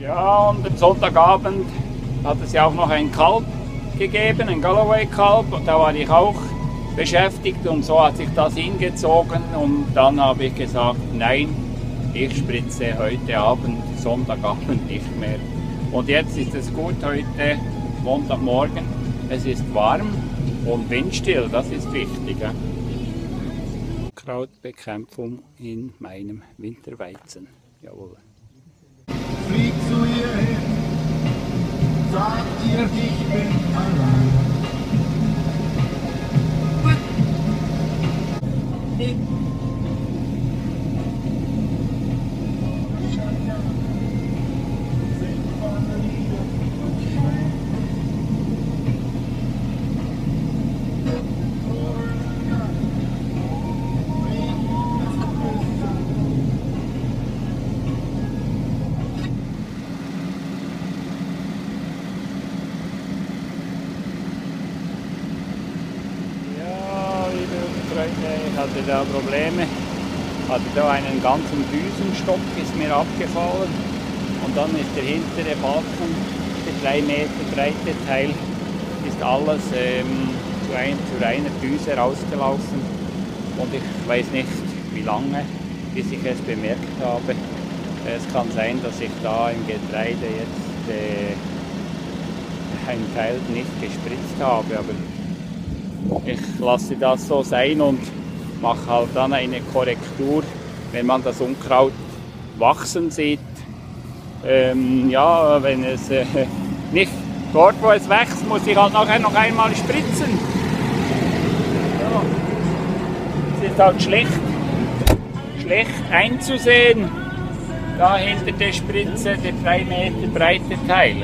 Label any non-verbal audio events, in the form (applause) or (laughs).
Ja, und am Sonntagabend hat es ja auch noch ein Kalb gegeben, ein Galloway-Kalb, da war ich auch beschäftigt und so hat sich das hingezogen und dann habe ich gesagt, nein, ich spritze heute Abend, Sonntagabend nicht mehr. Und jetzt ist es gut heute, Montagmorgen, es ist warm und windstill, das ist wichtig. Ja? Krautbekämpfung in meinem Winterweizen. Jawohl. Ihr hin, sag ihr, ich bin allein. Ja, Freunde, ich hatte da Probleme. Hatte da einen ganzen Düsenstock, ist mir abgefallen. Und dann ist der hintere Balken, der 3 Meter breite Teil, ist alles ähm, zu, ein, zu einer Düse rausgelaufen. Und ich weiß nicht, wie lange, bis ich es bemerkt habe. Es kann sein, dass ich da im Getreide jetzt äh, ein Teil nicht gespritzt habe, aber ich lasse das so sein und mache halt dann eine Korrektur, wenn man das Unkraut wachsen sieht. Ähm, ja, wenn es äh, (laughs) nicht dort, wo es wächst, muss ich halt nachher noch einmal spritzen. Ja. Es ist halt schlecht, schlecht einzusehen, da hinter der Spritze der 3 Meter breite Teil.